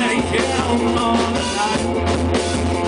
take it on all the night.